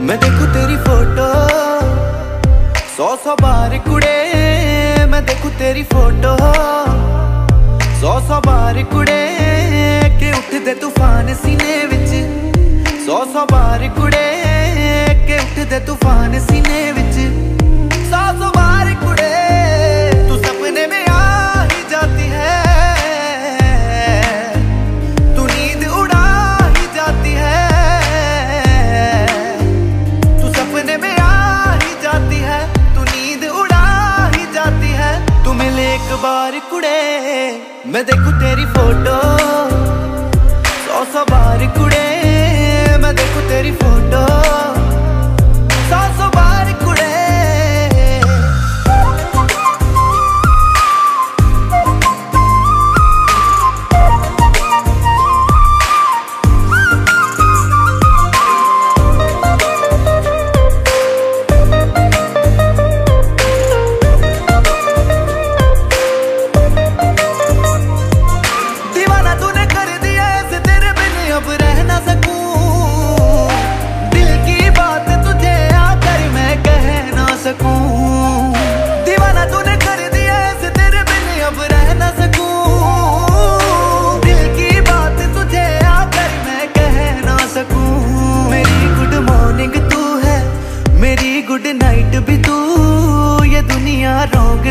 ਮੈਂ ਦੇਖੂ ਤੇਰੀ ਫੋਟੋ। ਸੌ ਸੌ ਬਾਰ ਕੁੜੇ, ਮੈਂ ਦੇਖੂ ਤੇਰੀ ਫੋਟੋ। ਸੌ ਸੌ ਬਾਰ ਕੁੜੇ, ਕਿ ਉੱਠਦੇ ਤੂਫਾਨ ਸੀਨੇ ਵਿੱਚ। ਸੌ ਸੋ ਬਾਰ ਕੁੜੇ, ਕਿ ਉੱਠਦੇ ਤੂਫਾਨ ਸੀਨੇ ਵਿੱਚ। ਸੌ ਸੋ ਬਾਰ ਕੁੜੇ ਕੁੜੇ ਮੈਂ ਦੇਖੂ ਤੇਰੀ ਫੋਟੋ। ਸੌ ਸੌ ਕੁੜੇ ਮੈਂ ਦੇਖੂ ਤੇਰੀ ਫੋਟੋ।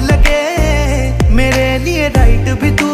लगे मेरे लिए राइट भी तू